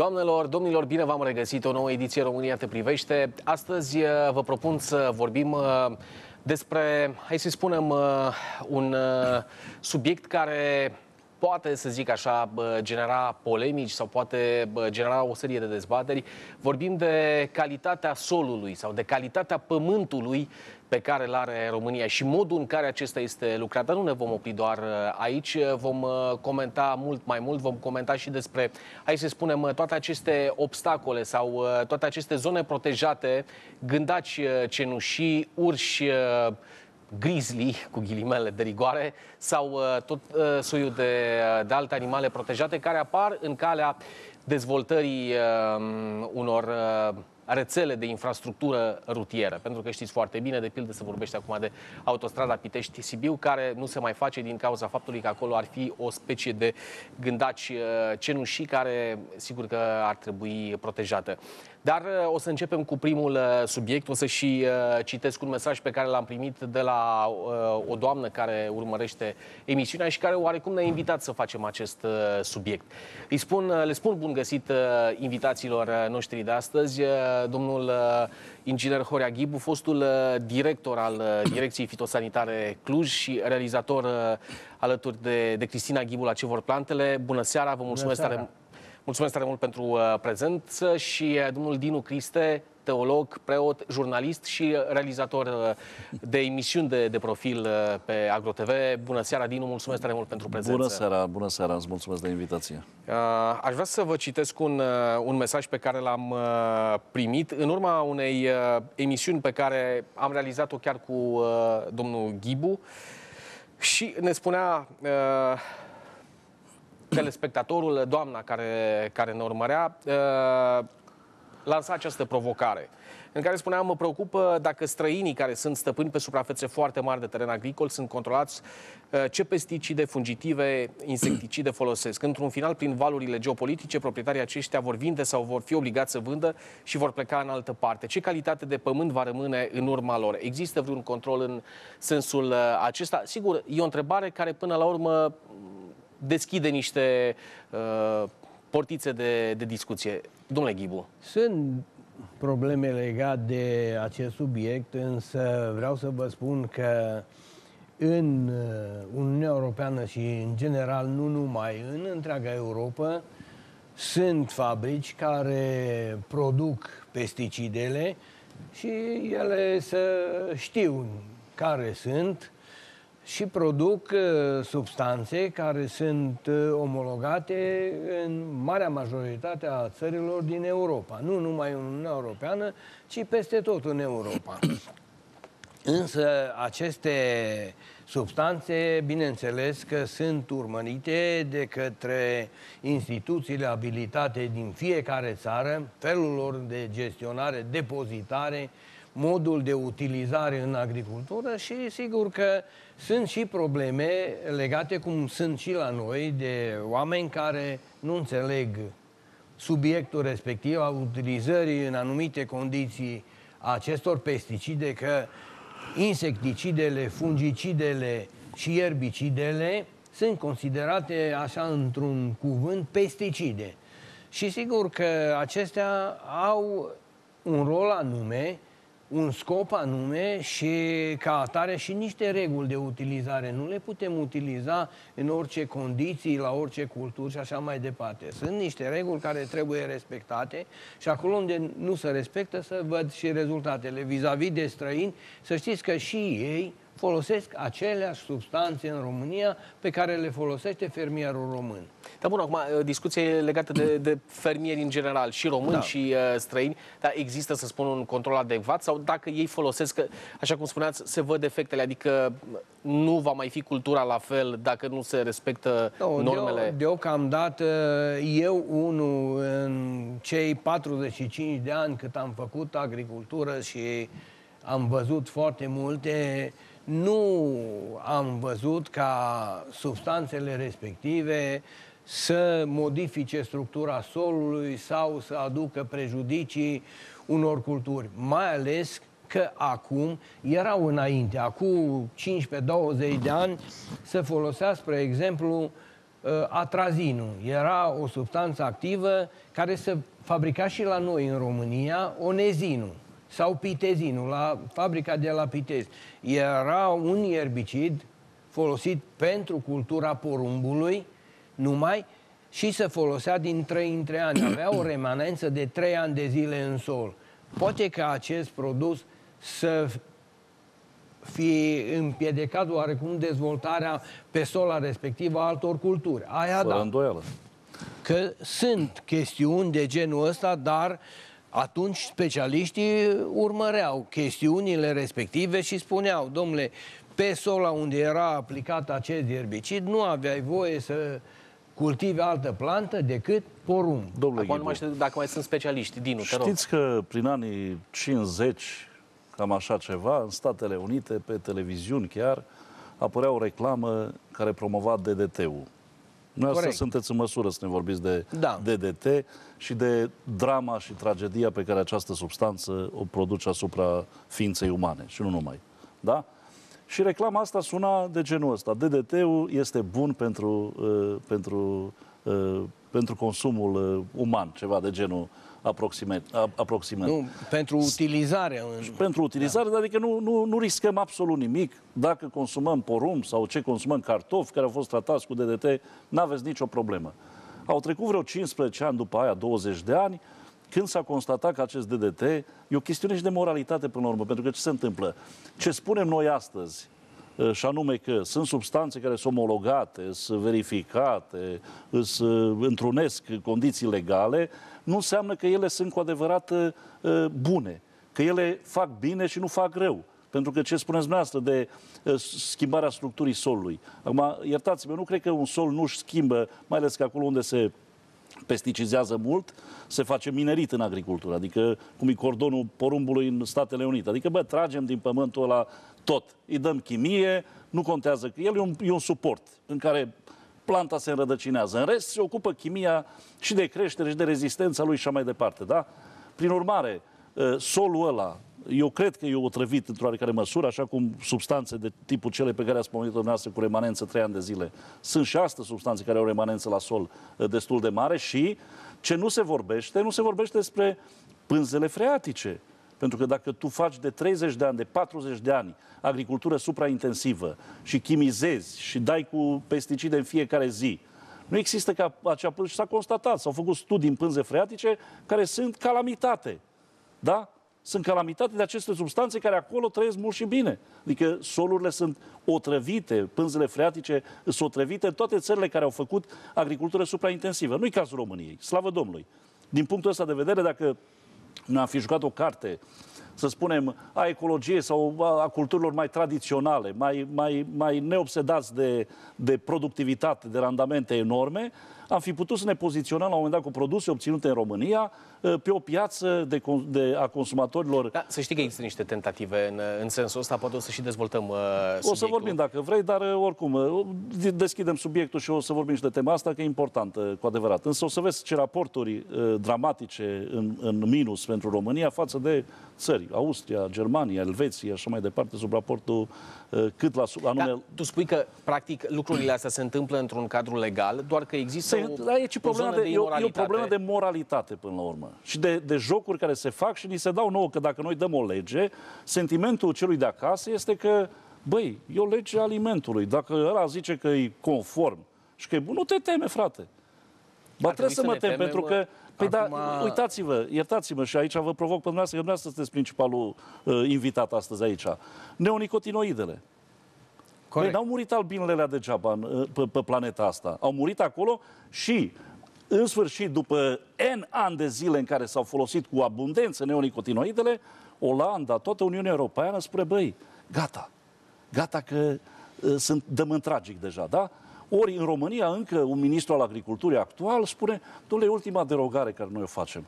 Doamnelor, domnilor, bine v-am regăsit o nouă ediție România te privește. Astăzi uh, vă propun să vorbim uh, despre, hai să spunem, uh, un subiect care poate, să zic așa, genera polemici sau poate genera o serie de dezbateri. Vorbim de calitatea solului sau de calitatea pământului pe care îl are România și modul în care acesta este lucrat. Dar nu ne vom opri doar uh, aici, vom uh, comenta mult mai mult, vom comenta și despre, hai să spunem, uh, toate aceste obstacole sau toate aceste zone protejate, gândaci cenușii, urși, grizzly, cu ghilimele de rigoare, sau tot soiul de, de alte animale protejate care apar în calea dezvoltării unor rețele de infrastructură rutieră. Pentru că știți foarte bine, de pildă se vorbește acum de autostrada Pitești-Sibiu, care nu se mai face din cauza faptului că acolo ar fi o specie de gândaci uh, cenușii care sigur că ar trebui protejată. Dar uh, o să începem cu primul uh, subiect. O să și uh, citesc un mesaj pe care l-am primit de la o doamnă care urmărește emisiunea și care oarecum ne-a invitat să facem acest subiect. Îi spun, le spun bun găsit invitațiilor noștri de astăzi, domnul inginer Horea Ghibu, fostul director al Direcției Fitosanitare Cluj și realizator alături de, de Cristina Ghibu la Ce vor plantele. Bună seara, vă mulțumesc Bună seara. tare Mulțumesc tare mult pentru uh, prezență și uh, domnul Dinu Criste, teolog, preot, jurnalist și realizator uh, de emisiuni de, de profil pe AgroTV. Bună seara, Dinu, mulțumesc tare mult pentru prezență. Bună seara, bună seara, îți mulțumesc de invitație. Aș vrea să vă citesc un, un mesaj pe care l-am primit în urma unei emisiuni pe care am realizat-o chiar cu domnul Ghibu și ne spunea telespectatorul, doamna care, care ne urmărea, uh, lansa această provocare în care spuneam, mă preocupă dacă străinii care sunt stăpâni pe suprafețe foarte mari de teren agricol sunt controlați uh, ce pesticide, fungitive, insecticide folosesc. Într-un final, prin valurile geopolitice, proprietarii aceștia vor vinde sau vor fi obligați să vândă și vor pleca în altă parte. Ce calitate de pământ va rămâne în urma lor? Există vreun control în sensul uh, acesta? Sigur, e o întrebare care până la urmă deschide niște uh, portițe de, de discuție. Domnule Ghibu. Sunt probleme legate de acest subiect, însă vreau să vă spun că în uh, Uniunea Europeană și în general nu numai, în întreaga Europa, sunt fabrici care produc pesticidele și ele să știu care sunt, și produc uh, substanțe care sunt uh, omologate în marea majoritate a țărilor din Europa. Nu numai în Uniunea Europeană, ci peste tot în Europa. Însă aceste substanțe, bineînțeles că sunt urmărite de către instituțiile abilitate din fiecare țară, felul lor de gestionare, depozitare, modul de utilizare în agricultură și sigur că sunt și probleme legate, cum sunt și la noi, de oameni care nu înțeleg subiectul respectiv a utilizării în anumite condiții a acestor pesticide, că insecticidele, fungicidele și erbicidele sunt considerate așa într-un cuvânt pesticide. Și sigur că acestea au un rol anume un scop anume și ca atare și niște reguli de utilizare. Nu le putem utiliza în orice condiții, la orice culturi și așa mai departe. Sunt niște reguli care trebuie respectate și acolo unde nu se respectă să văd și rezultatele. Vis-a-vis -vis de străini, să știți că și ei folosesc aceleași substanțe în România pe care le folosește fermierul român. Dar bun, acum, uh, discuție legată de, de fermieri în general, și români da. și uh, străini, dar există, să spun, un control adecvat sau dacă ei folosesc, așa cum spuneați, se văd efectele, adică nu va mai fi cultura la fel dacă nu se respectă no, normele? De deocamdată, eu, unul, în cei 45 de ani cât am făcut agricultură și am văzut foarte multe, nu am văzut ca substanțele respective să modifice structura solului sau să aducă prejudicii unor culturi, mai ales că acum erau înainte, acum 15-20 de ani, se folosea, spre exemplu, uh, atrazinul. Era o substanță activă care se fabrica și la noi în România, onezinul sau pitezinul, la fabrica de la Pitez. Era un erbicid folosit pentru cultura porumbului, numai și se folosea din 3 în 3 ani. Avea o remanență de 3 ani de zile în sol. Poate ca acest produs să fi împiedicat oarecum dezvoltarea pe sola respectivă a altor culturi. Aia Fără da. îndoială. Că sunt chestiuni de genul ăsta, dar atunci specialiștii urmăreau chestiunile respective și spuneau, domnule, pe sola unde era aplicat acest erbicid, nu aveai voie să cultivi altă plantă decât porumb. Domnule Acum nu mai Ghibu, știu dacă mai sunt specialiști. Dinu, te rog. știți că prin anii 50, cam așa ceva, în Statele Unite, pe televiziuni chiar, apărea o reclamă care promova DDT-ul. Noi asta Corect. sunteți în măsură să ne vorbiți de Da. DDT și de drama și tragedia pe care această substanță o produce asupra ființei umane și nu numai. Da? Și reclama asta suna de genul ăsta. DDT-ul este bun pentru, uh, pentru, uh, pentru consumul uh, uman, ceva de genul aproximat. a- aproximat. Nu, pentru utilizare în... Pentru utilizare, da. adică nu, nu, nu riscăm absolut nimic. Dacă consumăm porumb sau ce consumăm cartofi care au fost tratați cu DDT, n-aveți nicio problemă. Au trecut vreo 15 ani după aia, 20 de ani, când s-a constatat că acest DDT e o chestiune și de moralitate până la urmă. Pentru că ce se întâmplă? Ce spunem noi astăzi, uh, și anume că sunt substanțe care sunt omologate, sunt verificate, sunt, întrunesc condiții legale, nu înseamnă că ele sunt cu adevărat uh, bune, că ele fac bine și nu fac rău. Pentru că ce spuneți dumneavoastră de uh, schimbarea structurii solului. Acum, iertați-mă, nu cred că un sol nu-și schimbă, mai ales că acolo unde se pesticizează mult, se face minerit în agricultură, adică cum e cordonul porumbului în Statele Unite. Adică, bă, tragem din pământul ăla tot, îi dăm chimie, nu contează că el e un, e un suport în care planta se înrădăcinează. În rest, se ocupă chimia și de creștere și de rezistența lui și așa mai departe, da? Prin urmare, ă, solul ăla, eu cred că e otrăvit într-o oarecare măsură, așa cum substanțe de tipul cele pe care ați pomenit dumneavoastră cu remanență 3 ani de zile. Sunt și astăzi substanțe care au remanență la sol ă, destul de mare și ce nu se vorbește, nu se vorbește despre pânzele freatice. Pentru că dacă tu faci de 30 de ani, de 40 de ani agricultură supraintensivă și chimizezi și dai cu pesticide în fiecare zi, nu există ca acea pânză și s-a constatat, s-au făcut studii în pânze freatice care sunt calamitate. Da? Sunt calamitate de aceste substanțe care acolo trăiesc mult și bine. Adică solurile sunt otrăvite, pânzele freatice sunt otrăvite în toate țările care au făcut agricultură supraintensivă. Nu-i cazul României, slavă Domnului. Din punctul ăsta de vedere, dacă ne-am fi jucat o carte, să spunem, a ecologiei sau a, a culturilor mai tradiționale, mai, mai, mai neobsedați de, de productivitate, de randamente enorme, am fi putut să ne poziționăm la un moment dat cu produse obținute în România eh, pe o piață de, con- de, a consumatorilor Da, să știi că există niște tentative în, în sensul ăsta, poate o să și dezvoltăm uh, O să subiectul. vorbim dacă vrei, dar uh, oricum, uh, de- deschidem subiectul și o să vorbim și de tema asta, că e importantă, cu adevărat. Însă o să vezi ce raporturi uh, dramatice în, în minus pentru România față de țări, Austria, Germania, Elveția și așa mai departe, sub raportul uh, cât la sub, anume... Da, tu spui că, practic, lucrurile astea se întâmplă într-un cadru legal, doar că există Se, o, da, e, și o problema zonă de, de e, o, e o imoralitate. problemă de moralitate până la urmă. Și de, de jocuri care se fac și ni se dau nouă că dacă noi dăm o lege, sentimentul celui de acasă este că, băi, e o lege a alimentului. Dacă ăla zice că e conform și că e bun, nu te teme, frate. Ba Ar trebuie să trebui mă să ne tem, temem, pentru că Păi Acum- da, uitați-vă, iertați-mă și aici vă provoc pe dumneavoastră, că dumneavoastră sunteți principalul uh, invitat astăzi aici. Neonicotinoidele. Băi, n-au murit albinele alea degeaba în, pe, pe planeta asta. Au murit acolo și, în sfârșit, după N ani de zile în care s-au folosit cu abundență neonicotinoidele, Olanda, toată Uniunea Europeană spune, băi, gata, gata că uh, sunt, dăm în tragic deja, da? Ori în România încă un ministru al agriculturii actual spune, domnule, e ultima derogare care noi o facem.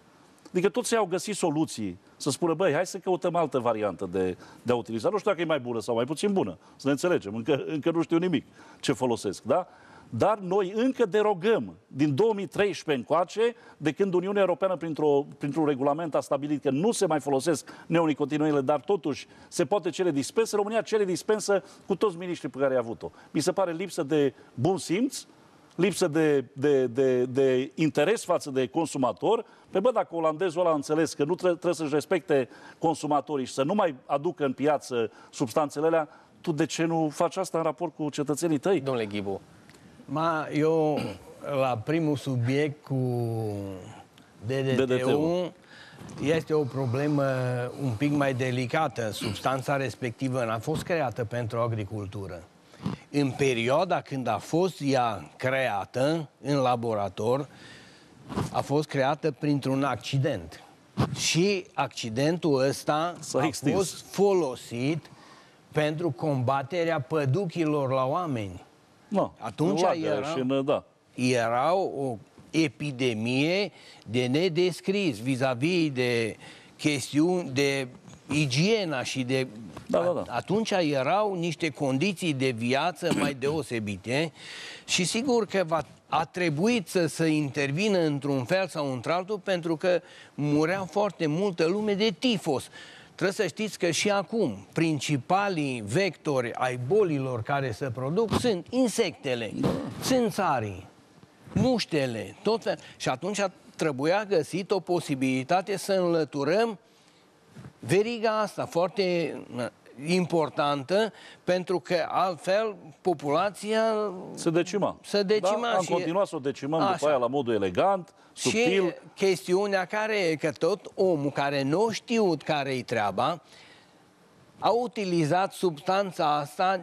Adică toți au găsit soluții să spună, băi, hai să căutăm altă variantă de, de a utiliza. Nu știu dacă e mai bună sau mai puțin bună, să ne înțelegem. Încă, încă nu știu nimic ce folosesc, da? Dar noi încă derogăm din 2013 încoace, de când Uniunea Europeană printr-o, printr-un regulament a stabilit că nu se mai folosesc neonicotinoidele, dar totuși se poate cere dispensă, România cere dispensă cu toți miniștrii pe care a avut-o. Mi se pare lipsă de bun simț, lipsă de, de, de, de interes față de consumator. Pe bă, dacă olandezul ăla a înțeles că nu tre- trebuie să-și respecte consumatorii și să nu mai aducă în piață substanțele alea, tu de ce nu faci asta în raport cu cetățenii tăi? Domnule Ghibu, Ma, eu, la primul subiect cu DDT-ul, DDT-ul. este o problemă un pic mai delicată. Substanța respectivă n-a fost creată pentru agricultură. În perioada când a fost ea creată în laborator, a fost creată printr-un accident. Și accidentul ăsta S-a a extins. fost folosit pentru combaterea păduchilor la oameni. Nu, Atunci în lagăre era- Și în, da. Era o epidemie de nedescris vis-a-vis de chestiuni de igiena și de... Da, da, da. Atunci erau niște condiții de viață mai deosebite și sigur că va, a trebuit să, să intervină într-un fel sau într-altul pentru că murea foarte multă lume de tifos. Trebuie să știți că și acum principalii vectori ai bolilor care se produc sunt insectele, sunt țarii, muștele, tot fel. Și atunci trebuia găsit o posibilitate să înlăturăm veriga asta foarte uh, importantă, pentru că altfel populația Se decima. Se decima da? Am și- continuat să o decimăm Așa. după aia la modul elegant, subtil. și chestiunea care e că tot omul care nu a știut care-i treaba, a utilizat substanța asta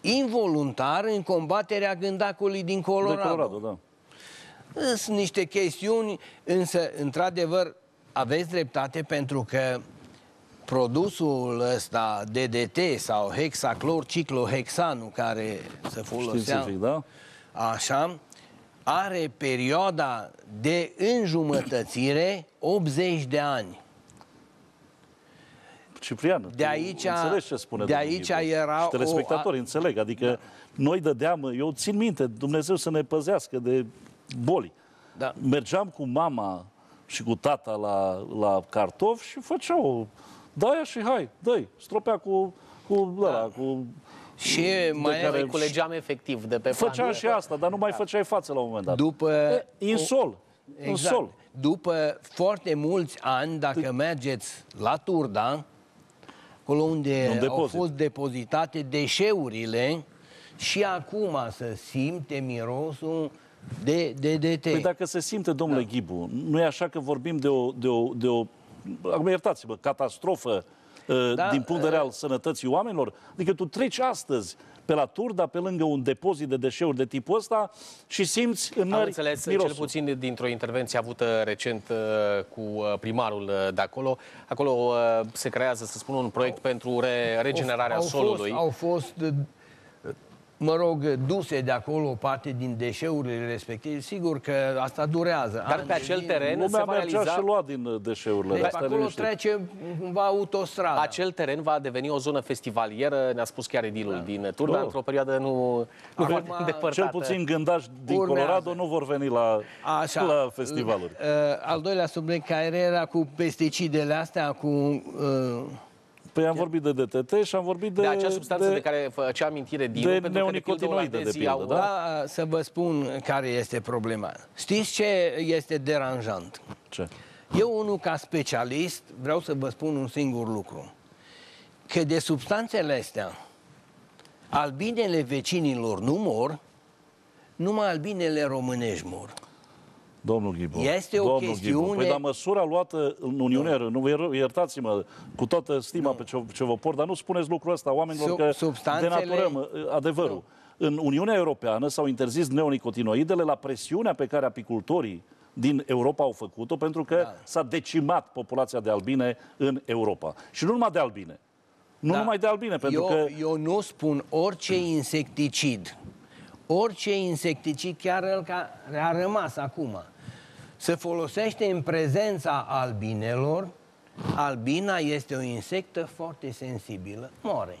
involuntar în combaterea gândacului din de Colorado. Colorado, da. Sunt niște chestiuni, însă, într-adevăr, aveți dreptate pentru că produsul ăsta DDT sau hexaclorciclohexanul care se folosea, Științific, da? așa, are perioada de înjumătățire 80 de ani. Ciprian, De tu aici- înțelegi ce spune de domnul aici Ghibu. era Și telespectatorii o- înțeleg, adică da. noi dădeam, eu țin minte, Dumnezeu să ne păzească de boli. Da. Mergeam cu mama și cu tata la, la cartofi și făceau dă și hai, dă stropea cu, cu, da. ăla, cu Și mai care- noi culegeam efectiv de pe Făceam plan. și asta, dar nu mai făceai față la un moment dat. după În sol. În sol. După foarte mulți ani, dacă mergeți la Turda, acolo unde Un au depozit. fost depozitate deșeurile, și acum să simte mirosul de DDT. Păi dacă se simte, domnule da. Ghibu, nu e așa că vorbim de o, de o, de o acum iertați-mă, catastrofă da, Da, din punct de vedere al sănătății oamenilor? Adică tu treci astăzi pe la Turda, pe lângă un depozit de deșeuri de tipul ăsta și simți în Am nări înțeles, mirosul. cel puțin dintr-o intervenție avută recent uh, cu uh, primarul uh, de acolo. Acolo uh, se creează, să spun, un proiect pentru re- regenerarea au solului. Fost, au fost, mă rog, duse de acolo o parte din deșeurile respective. Sigur că asta durează. Dar ani pe de acel zile. teren se Lumea va mergea realiza... și lua din uh, deșeurile Deci pe astea. acolo liniștit. trece cumva autostrada. Acel teren va deveni o zonă festivalieră, ne-a spus chiar edilul Da. din Turda, Da. într-o perioadă nu, nu Acum, foarte îndepărtată. Cel puțin gândași din Urmează. Colorado nu vor veni la, Așa. la festivaluri. Uh, al doilea subiect care era cu pesticidele astea, cu... Uh, Păi am vorbit de DTT și am vorbit de... De acea substanță de, care făcea amintire din de pentru că, de pildă, neonicotinoide, de olandezii pildă, au... da? da, să vă spun care este problema. Știți ce este deranjant? Ce? Eu, unul ca specialist, vreau să vă spun un singur lucru. Că de substanțele astea, albinele vecinilor nu mor, numai albinele românești mor. Domnul Ghibu. Este o domnul chestiune- Ghibu. Păi, dar măsura luată în Uniunea, nu, nu ier- iertați-mă, cu toată stima pe ce, ce vă port, dar nu spuneți lucrul ăsta oamenilor Sub- că substanțele- denaturăm uh, adevărul. În Uniunea Europeană s-au interzis neonicotinoidele la presiunea pe care apicultorii din Europa au făcut-o, pentru că Da. s-a decimat populația de albine în Europa. Și nu numai de albine. Nu Da. numai de albine, pentru eu, că... eu nu spun orice insecticid. Orice insecticid, chiar el care a rămas acum, se folosește în prezența albinelor. Albina este o insectă foarte sensibilă, moare.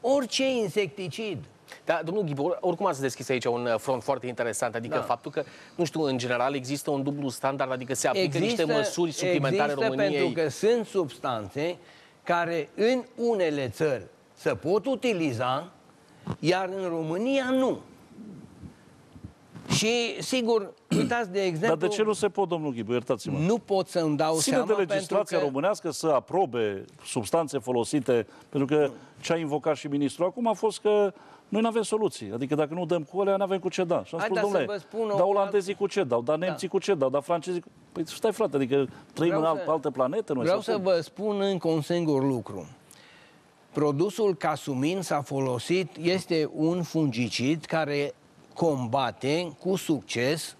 Orice insecticid, Da, domnul Ghibu, oricum ați deschis aici un uh, front foarte interesant, adică Da. faptul că, nu știu, în general există un dublu standard, adică se aplică niște măsuri suplimentare există României. pentru că sunt substanțe care în unele țări se pot utiliza, iar în România nu. Și, sigur, uitați, de exemplu, Dar de ce nu se pot, domnul Ghibu, iertați-mă? nu pot să-mi dau Ține seama de legislația pentru că... românească să aprobe substanțe folosite, pentru că ce a invocat și ministrul acum a fost că noi nu avem soluții. Adică dacă nu dăm cu alea, nu avem cu ce da. Și am Hai, spus, dar să domnule, vă spun o- dar olandezii cu ce dau, dar nemții cu ce dau, dar francezii cu... Păi stai frate, adică trăim Vreau în alt, să- altă planetă noi. Vreau sau să cum? vă spun încă un singur lucru. Produsul Casumin s-a folosit, este un fungicid care combate cu succes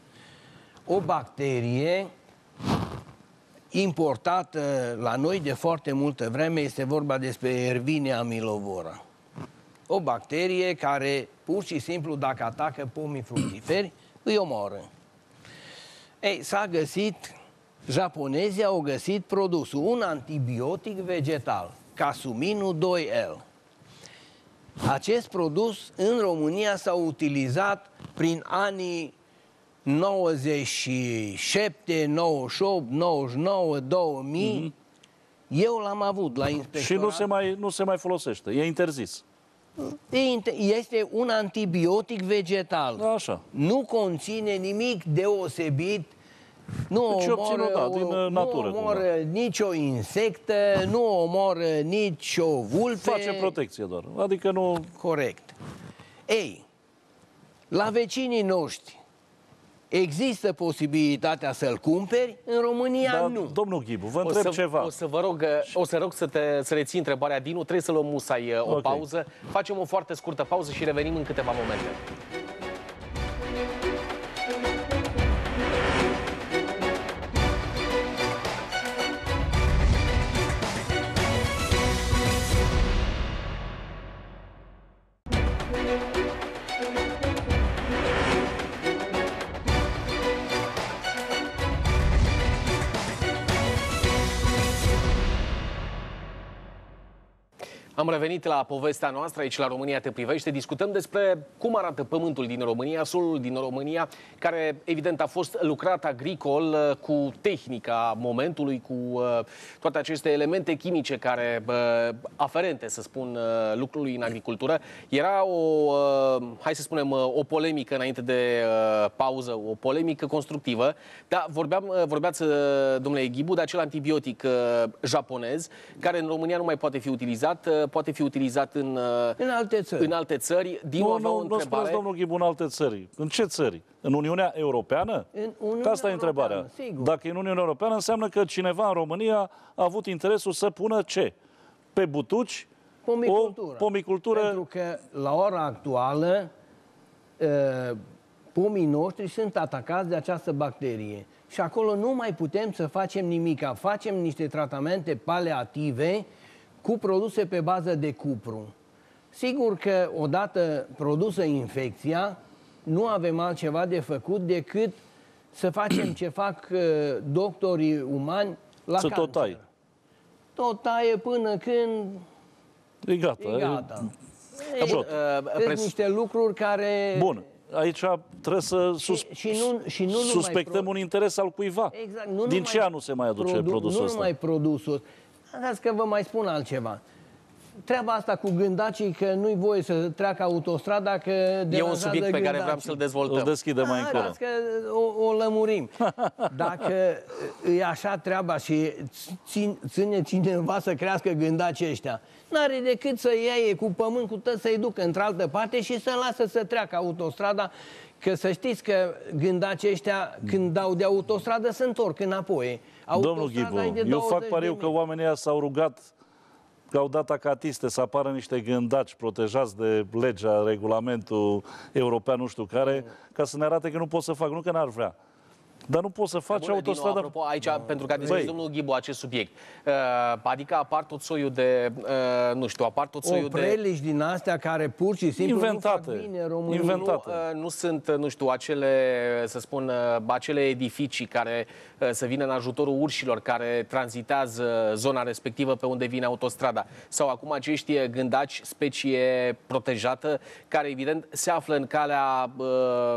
o bacterie importată la noi de foarte multă vreme, este vorba despre Ervinia amilovora. O bacterie care, pur și simplu, dacă atacă pomii fructiferi, îi omoară. Ei, s-a găsit, japonezii au găsit produsul, un antibiotic vegetal, Casuminul 2L. Acest produs în România s-a utilizat prin anii 97, 98, 99, 2000. Eu l-am avut la inspectorat. Și nu se, mai, nu se mai folosește, e interzis. Este un antibiotic vegetal. Da, așa. Nu conține nimic deosebit. Nu Deci e omoară, obținut, da, din, o- uh, natură, nu omoară nicio insectă, nu omoară nicio vulpe. Face protecție doar. Adică nu... Corect. Ei, la vecinii noștri există posibilitatea să-l cumperi, în România Dar, nu. domnul Ghibu, vă O întreb să, ceva. o să vă rog, uh, o să rog să, te, să reții întrebarea, Dinu. Trebuie să luăm musai uh, o Ok. pauză. Facem o foarte scurtă pauză și revenim în câteva momente. Am revenit la povestea noastră aici la România te privește. Discutăm despre cum arată pământul din România, solul din România, care evident a fost lucrat agricol uh, cu tehnica momentului, cu uh, toate aceste elemente chimice care uh, aferente, să spun, uh, lucrului în agricultură. Era o, uh, hai să spunem, uh, o polemică înainte de uh, pauză, o polemică constructivă, dar vorbeam, uh, vorbeați, uh, domnule Ghibu, de acel antibiotic uh, japonez, care în România nu mai poate fi utilizat, uh, poate fi utilizat în, uh, În alte țări. în alte țări. Din Nu, nou avea o nu, nu spuneți, întrebare. domnul Ghibu, în alte țări. În ce țări? În Uniunea Europeană? În Uniunea Că asta e întrebarea. Europeană, sigur. Dacă e în Uniunea Europeană, înseamnă că cineva în România a avut interesul să pună ce? Pe butuci Pomicultură. o pomicultură Pentru că la ora actuală uh, pomii noștri sunt atacați de această bacterie. Și acolo nu mai putem să facem nimic. Facem niște tratamente paliative cu produse pe bază de cupru. Sigur că odată produsă infecția, nu avem altceva de făcut decât să facem ce fac uh, doctorii umani la să cancer. tot tai. Tot taie până când E gata. E gata. Bun, Ei, uh, sunt pres- niște lucruri care... Bun. Aici trebuie să sus... și nu- și nu numai suspectăm pro- un interes al cuiva. Exact. Nu Din numai ce an nu se mai aduce produ- produsul Nu ăsta? numai produsul. Dați că vă mai spun altceva. Treaba asta cu gândacii, că nu-i voie să treacă autostrada, că E un deranjează subiect pe care vreau gândacii. să-l Îl dezvoltăm. deschidem mai Da, încolo. las că o, o lămurim. Dacă e așa treaba și țin, ține cineva să crească gândacii ăștia, n-are decât să iaie cu pământ cu tot să-i ducă într-altă parte și să lasă să treacă autostrada, că să știți că gândacii ăștia, când dau de autostradă, se întorc înapoi. Domnul Autostrada Ghibu, e de eu fac 20 de pariu că mii. oamenii ăia s-au rugat că au dat acatiste să apară niște gândaci protejați de legea, regulamentul european, nu știu care, ca să ne arate că nu pot să fac, nu că n-ar vrea. Dar nu poți să faci Bună, autostrada... Dinu, apropo, aici, pentru că a deschis Băi. domnul Ghibu acest subiect. Uh, adică apar tot soiul de, uh, nu știu, apar tot soiul de... Opreliști din astea care pur și simplu Inventate. nu fac bine România. Inventate. Nu, uh, nu sunt, uh, nu știu, acele, să spun, uh, acele edificii care uh, să vină în ajutorul urșilor care tranzitează zona respectivă pe unde vine autostrada. Sau acum acești uh, gândaci, specie protejată, care evident se află în calea uh,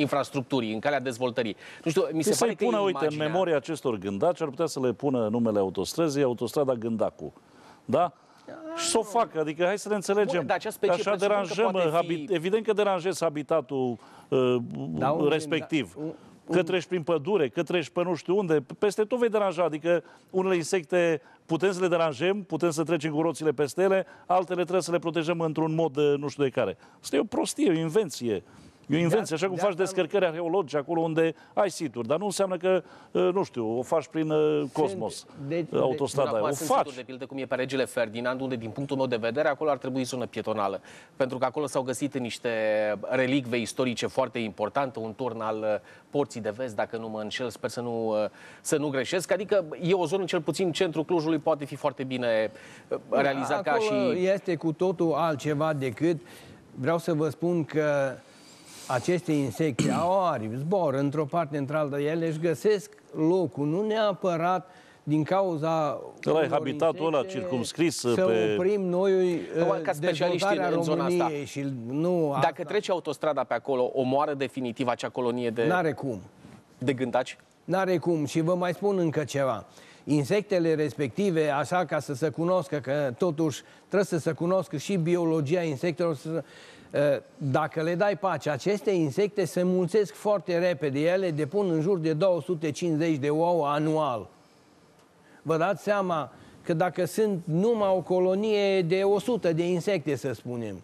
infrastructurii, în calea dezvoltării. Nu știu, mi se Păi pare să-i că pună, e uite, în imaginea- memoria acestor gândaci, ar putea să le pună numele autostrăzii, autostrada Gândacu. Da? Și să o facă, adică hai să ne înțelegem. Bun, dar acea specie Așa presupun că deranjăm, poate fi- habit, evident că deranjezi habitatul uh, Da, un respectiv. gânda- un- Că treci prin pădure, că treci pe nu știu unde, peste tot vei deranja. Adică unele insecte putem să le deranjăm, putem să trecem cu roțile peste ele, altele trebuie să le protejăm într-un mod uh, nu știu de care. Asta e o prostie, o invenție. E o invenție, așa cum de faci asta- descărcări arheologice acolo unde ai situri, dar nu înseamnă că, uh, nu știu, o faci prin uh, cosmos, deci- uh, autostrada. Acum O sunt situri, faci. de pildă, cum e pe Regele Ferdinand, unde, din punctul meu de vedere, acolo ar trebui zonă pietonală. Pentru că acolo s-au găsit niște relicve istorice foarte importante, un turn al uh, porții de vest, dacă nu mă înșel, sper să nu, uh, să nu greșesc. Adică e o zonă, cel puțin, centrul Clujului poate fi foarte bine uh, realizat ca Acolo și... este cu totul altceva decât... Vreau să vă spun că aceste insecte au aripi, zbor într-o parte, într-alta. Ele își găsesc locul, nu neapărat din cauza Ăla e unor habitatul ăla insecte circumscris să pe- oprim noi Acum, uh, ca specialiști în- dezvoltarea în zona asta. României și nu Dacă asta. trece autostrada pe acolo, omoară definitiv acea colonie de, N-are cum. de gândaci? N-are cum. Și vă mai spun încă ceva. Insectele respective, așa ca să se cunoscă, că totuși trebuie să se cunoscă și biologia insectelor, să, uh, dacă le dai pace, aceste insecte se mulțesc foarte repede. Ele depun în jur de 250 de ouă anual. Vă dați seama că dacă sunt numai o colonie de 100 de insecte, să spunem,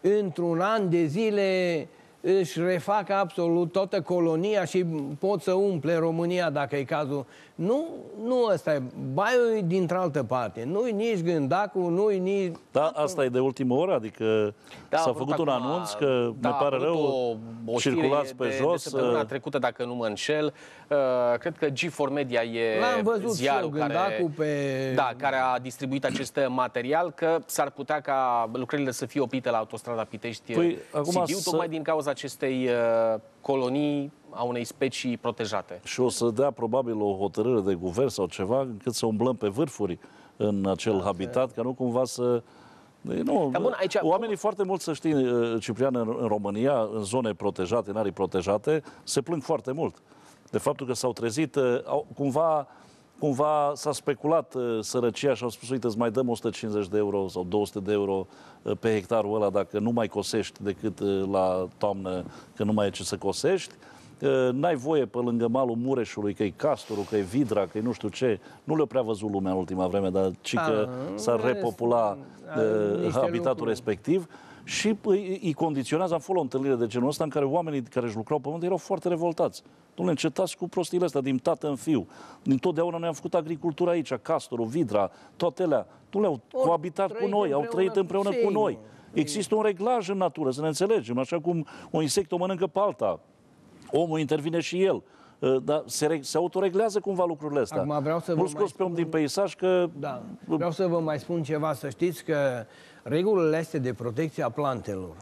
într-un an de zile își refac absolut toată colonia și pot să umple România dacă e cazul. Nu, nu ăsta e. Baiul e dintr-altă parte. Nu-i nici gândacul, nu-i nici... Da, asta e de ultimă oră, adică Da, s-a a făcut apărut un acum- anunț că da, ne a pare apărut rău, o, o știre circulați pe de, jos. De săptămâna uh, trecută, dacă nu mă înșel. Uh, cred că G4 Media e L-am văzut și ziarul eu, care, Gândacul, pe- da, care a distribuit acest material, că s-ar putea ca lucrările să fie oprite la autostrada Pitești Păi, acum Sibiu, să- tocmai din cauza acestei uh, colonii a unei specii protejate. și o să dea probabil o hotărâre de guvern sau ceva, încât să umblăm pe vârfuri în acel habitat, ca nu cumva să... E, Nu, Dar bun, aici- oamenii foarte mult, să știi, uh, Ciprian, în, în România, în zone protejate, în arii protejate, se plâng foarte mult. De faptul că s-au trezit, uh, au, cumva, cumva s-a speculat uh, sărăcia și au spus, uite, îți mai dăm 150 de euro sau 200 de euro uh, pe hectarul ăla dacă nu mai cosești decât uh, la toamnă, că nu mai e ce să cosești. Uh, N-ai voie pe lângă malul Mureșului, că e castorul, că e vidra, că e nu știu ce. Nu le-a prea văzut lumea în ultima vreme, dar ci că Ah, s-ar vezi, repopula are uh, niște habitatul lucruri. respectiv și îi, îi condiționează. Am fost la o întâlnire de genul ăsta în care oamenii care își lucrau pământ erau foarte revoltați. Dom'le, încetați cu prostiile astea din tată în fiu. Din totdeauna noi am făcut agricultura aici, castorul, vidra, toate alea. Nu le-au Ori coabitat cu trăit noi, au împreună trăit cu împreună cei, cu noi. mă. Există un reglaj în natură, să ne înțelegem, așa cum o insect o mănâncă pe alta. Omul intervine și el. Uh, Dar se, re- se autoreglează cumva lucrurile astea. Acum vreau să vă Nu mai scos pe om spun- din peisaj că Da. Vreau să vă mai spun ceva, să știți că regulile astea de protecție a plantelor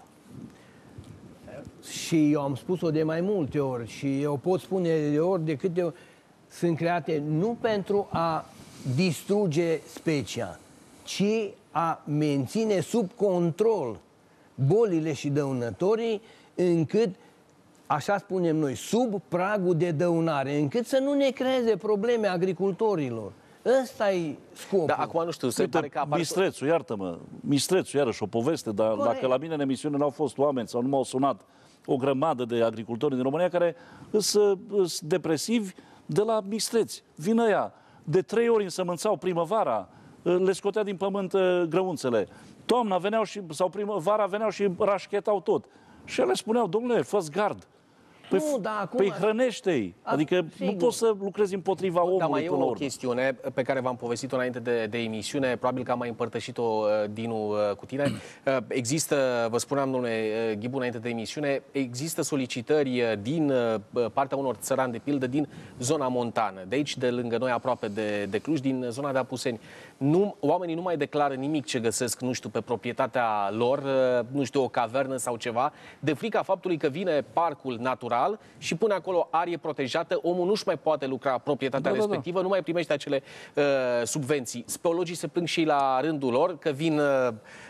și eu am spus-o de mai multe ori și eu pot spune de ori de câte ori sunt create nu pentru a distruge specia, ci a menține sub control bolile și dăunătorii încât așa spunem noi, sub pragul de dăunare, încât să nu ne creeze probleme agricultorilor. Ăsta e scopul. Dar acum nu știu, se Uite, pare că apar... Mistrețu, iartă-mă, Mistrețu, iarăși o poveste, dar Corect. dacă la mine în emisiune n-au fost oameni sau nu m-au sunat o grămadă de agricultori din România care sunt depresivi de la Mistreți. Vin ăia, de trei ori însămânțau primăvara, le scotea din pământ uh, grăunțele. Toamna veneau și, sau primăvara veneau și rașchetau tot. Și ele spuneau, domnule, fă gard. Păi, Nu, da, acum- păi hrănește-i. A, Adică nu sigur. poți să lucrezi împotriva omului Dar mai e până la o urmă. chestiune pe care v-am povestit-o înainte de, de emisiune, probabil că am mai împărtășit-o, uh, Dinu, uh, cu tine. Uh, Există, vă spuneam, domnule uh, Ghibu, înainte de emisiune, există solicitări uh, din uh, partea unor țărani, de pildă, din zona montană, de aici, de lângă noi, aproape de, de Cluj, din zona de Apuseni. Nu, oamenii nu mai declară nimic ce găsesc, nu știu, pe proprietatea lor, uh, nu știu, o cavernă sau ceva, de frica faptului că vine parcul natural și pune acolo arie protejată, omul nu-și mai poate lucra proprietatea Da, da, da. respectivă, nu mai primește acele uh, subvenții. Speologii se plâng și ei la rândul lor că vin uh,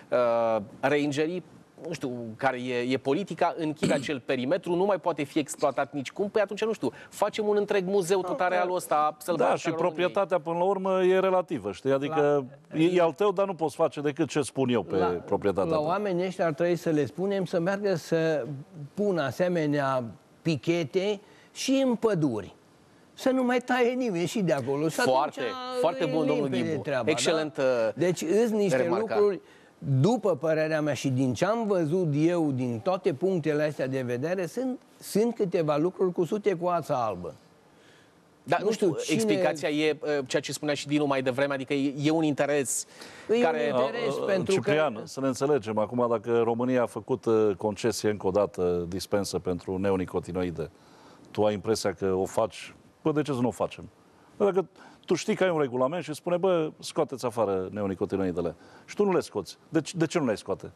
uh, rangerii, nu știu care e, e politica, închid acel perimetru, nu mai poate fi exploatat nici cum, păi atunci, nu știu, facem un întreg muzeu tot arealul ăsta sălbatic Da, al și României. proprietatea, până la urmă, e relativă, știi? Adică e, e al tău, dar nu poți face decât ce spun eu pe proprietatea la ta. oamenii ăștia ar trebui să le spunem să meargă să pună asemenea pichete și în păduri. Să nu mai taie nimeni și de acolo. Și Foarte, atunci foarte e bun, domnul limpede Ghibu. treaba, Excelent, Da? uh, Deci îs de niște remarcat. lucruri, după părerea mea și din ce am văzut eu, din toate punctele astea de vedere, sunt, sunt câteva lucruri cu sute cu ața albă. Dar nu, Nu știu, știu, cine- explicația e uh, ceea ce spunea și Dinu mai devreme, adică e, e un interes E un care... interes. A, a, pentru Ciprian, că- să ne înțelegem acum, dacă România a făcut uh, concesie încă o dată dispensă pentru neonicotinoide, tu ai impresia că o faci, bă, de ce să nu o facem? Bă, Dacă tu știi că ai un regulament și spune, bă, scoateți afară neonicotinoidele și tu nu le scoți, de, ce- de ce nu le scoate?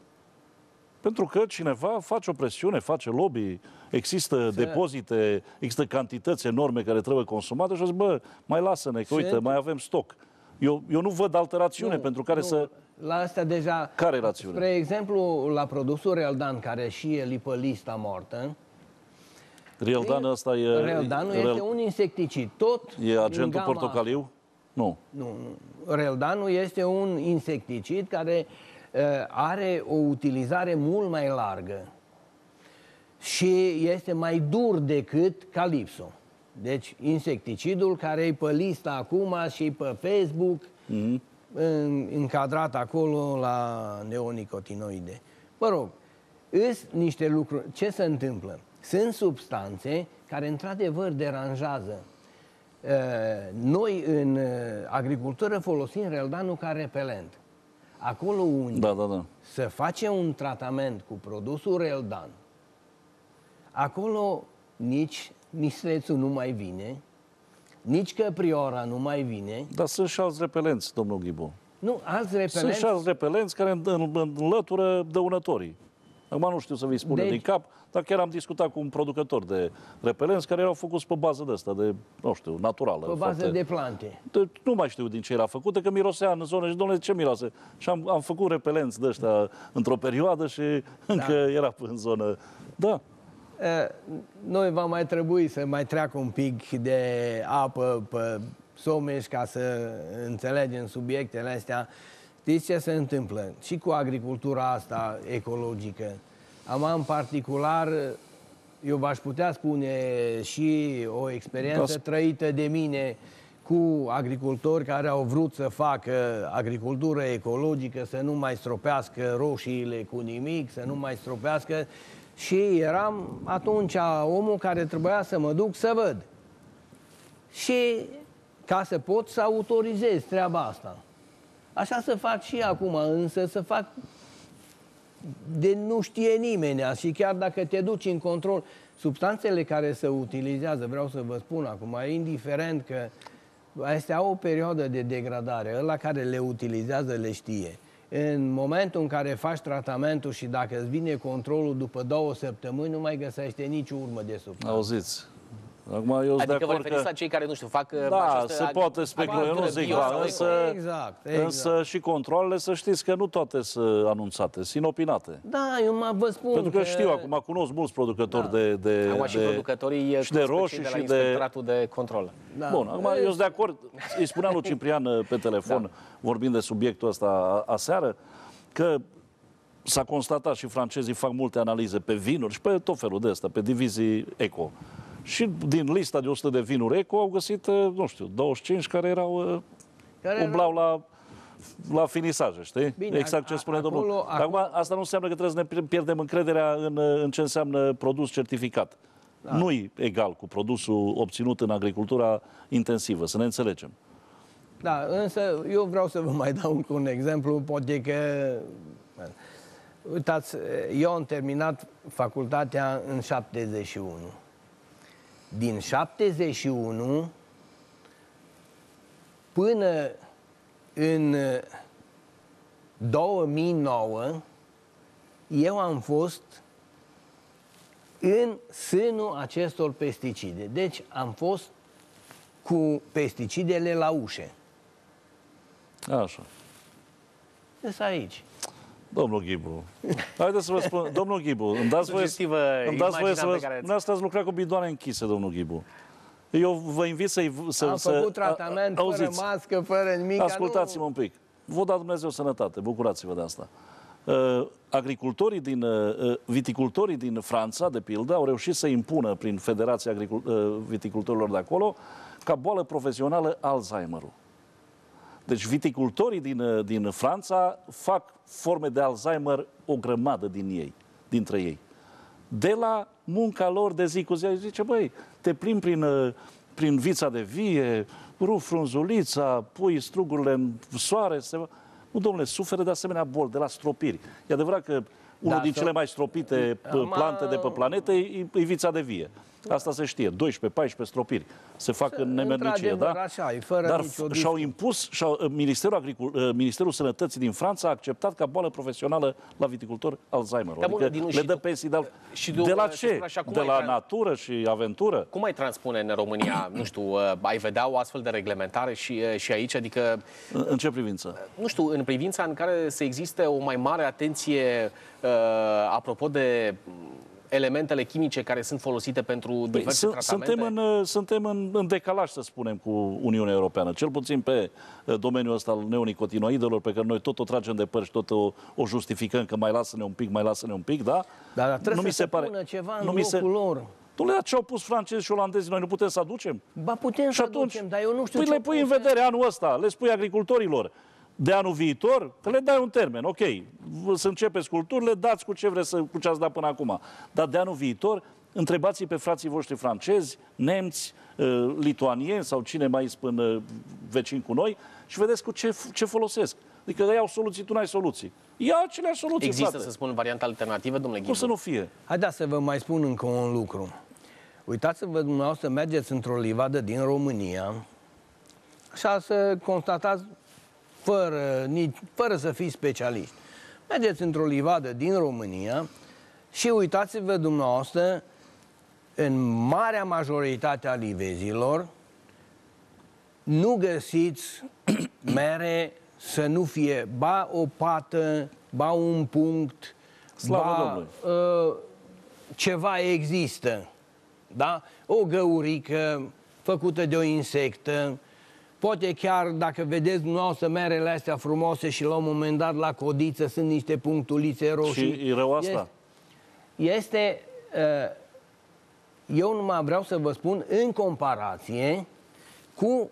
Pentru că cineva face o presiune, face lobby, există depozite, există cantități enorme care trebuie consumate și zic, bă, mai lasă-ne, că uite, Sunt- mai avem stoc. Eu, eu nu văd altă rațiune pentru care nu, să... La asta deja... Care e rațiunea? Spre exemplu, la produsul Reldan, care și e pe lista moartă, Rieldan ăsta e... Reldanul rel- este un insecticid. Tot E în agentul gama- portocaliu? Nu. Nu, nu. Reldanul este un insecticid care uh, are o utilizare mult mai largă și este mai dur decât calipso. Deci insecticidul care e pe lista acum și pe Facebook, Mhm. în, încadrat acolo la neonicotinoide. Mă rog, îs niște lucruri. Ce se întâmplă? Sunt substanțe care într-adevăr deranjează. Uh, Noi în uh, agricultură folosim reldanul ca repelent. Acolo unde Da, da, da. să face un tratament cu produsul reldan, acolo nici mistrețul nu mai vine, nici căpriora nu mai vine, Dar sunt și alți repelenți, domnul Ghibu. nu, alți Sunt repelenți și alți repelenți care în- în- înlătură dăunătorii. Acum nu știu să vi spun Deci- din cap, dar chiar am discutat cu un producător de repelenți care erau făcuți pe bază de asta, de, nu știu, naturală. pe bază foarte- de plante. de, nu mai știu din ce era făcută, că mirosea în zonă și, domnule, ce miroase? Și am, am făcut repelenți de ăștia într-o perioadă și încă era în zonă. Da, Eh, Noi va mai trebui să mai treacă un pic de apă pe Someș ca să înțelegem subiectele astea. Știți ce se întâmplă? Și cu agricultura asta ecologică. Am în particular, eu v-aș putea spune și o experiență Da. trăită de mine cu agricultori care au vrut să facă agricultură ecologică, să nu mai stropească roșiile cu nimic, să nu mai stropească și eram atunci omul care trebuia să mă duc să văd. Și ca să pot să autorizez treaba asta. Așa să fac și acum, însă să fac de nu știe nimeni și chiar dacă te duci în control, substanțele care se utilizează, vreau să vă spun acum, indiferent că astea au o perioadă de degradare, ăla care le utilizează le știe. În momentul în care faci tratamentul și dacă îți vine controlul după două săptămâni, nu mai găsește nici urmă de substanță. auziți. Acum eu sunt de Adică vă acord referiți că... la cei care, nu știu, fac uh, Da, această se ag- poate specula, eu nu agricultură zic, bio da, sau însă, Exact, exact. însă și controlele, să știți că nu toate sunt anunțate, sunt inopinate. Da, eu mă vă spun Pentru că știu, acum cunosc mulți producători de, de, Acum și de, producătorii și de cunosc pe roșii cei de la și de... inspectoratul de control. Da. Bun, acum eu sunt de acord. Îi spuneam lui Ciprian uh, pe telefon, vorbind de subiectul ăsta a- aseară, că s-a constatat și francezii fac multe analize pe vinuri și pe tot felul de ăsta, pe divizii eco. Și din lista de 100 de vinuri eco au găsit, uh, nu știu, 25 care erau uh, Care umblau la la finisaje, știi? Bine, exact ce a- spune acolo- domnul. Dar acum, asta nu înseamnă că trebuie să ne pierdem încrederea în, uh, în ce înseamnă produs certificat. da. nu e egal cu produsul obținut în agricultura intensivă, să ne înțelegem. Da, însă eu vreau să vă mai dau un, un exemplu, poate că... Uitați, eu am terminat facultatea în 71. Din 71 până în 2009, eu am fost în sânul acestor pesticide. Deci am fost cu pesticidele la ușe. Așa. Deci aici. Domnul Ghibu, haideți să vă spun, domnul Ghibu, îmi dați voie, îmi dați voie să vă... Care... ați lucrat cu bidoane închise, domnul Ghibu. Eu vă invit să-i... Să, Am să, făcut tratament a, fără mască, fără nimic. Ascultați-mă nu... un pic. Vă da Dumnezeu sănătate, bucurați-vă de asta. Uh, agricultorii din, uh, uh, viticultorii din Franța, de pildă, au reușit să impună prin Federația Agricul- uh, Viticultorilor de acolo ca boală profesională Alzheimerul. Deci viticultorii din, uh, din Franța fac forme de Alzheimer o grămadă din ei, dintre ei. De la munca lor de zi cu zi, zice, băi, te plimbi prin, uh, prin vița de vie, rup frunzulița, pui strugurile în soare, se... Nu, domnule, suferă de asemenea boli, de la stropiri. E adevărat că unul da, din cele mai stropite plante de pe planetă e, e vița de vie. Asta se știe. 12-14 stropiri se fac în nemernicie, da? Așa, e, fără Dar și-au impus, și-au, uh, Ministerul, Agricul, uh, Ministerul Sănătății din Franța a acceptat ca boală profesională la viticultori Alzheimer. Da, adică bun, le dă pensii de, și de la ce? Așa, de la natură și aventură? Cum mai transpune în România, nu știu, uh, ai vedea o astfel de reglementare și, și aici? Adică... În ce privință? Nu știu, în privința în care să existe o mai mare atenție uh, apropo de elementele chimice care sunt folosite pentru păi, diverse păi, tratamente? Suntem, în, suntem în, în decalaj, să spunem, cu Uniunea Europeană. Cel puțin pe uh, domeniul ăsta al neonicotinoidelor, pe care noi tot o tragem de păr și tot o, o justificăm că mai lasă-ne un pic, mai lasă-ne un pic, da? Dar trebuie nu mi se, se pare... pună ceva nu în mi se... lor. Dom'le, ce au pus francezi și olandezi, noi nu putem să aducem? Ba putem și să atunci, aducem, dar eu nu știu păi ce le pui în vedere anul ăsta, le spui agricultorilor de anul viitor, că le dai un termen, ok, să începeți culturile, dați cu ce vreți să, cu ce ați dat până acum. Dar de anul viitor, întrebați pe frații voștri francezi, nemți, uh, lituanieni sau cine mai spun uh, vecini cu noi și vedeți cu ce, ce folosesc. Adică iau soluții, tu n-ai soluții. Ia aceleași soluții, Există, frate. să spun, variante alternative, domnule Ghibu? Cum să nu fie? Haideți să vă mai spun încă un lucru. Uitați-vă dumneavoastră, mergeți într-o livadă din România și să constatați fără, nici, fără să fiți specialiști. Mergeți într-o livadă din România și uitați-vă dumneavoastră în marea majoritate a livezilor nu găsiți mere să nu fie ba o pată, ba un punct, Slavă ba uh, ceva există. Da? O găurică făcută de o insectă, Poate chiar dacă vedeți dumneavoastră merele astea frumoase și la un moment dat la codiță sunt niște punctulițe roșii. Și e rău asta? Este, este uh, eu numai vreau să vă spun în comparație cu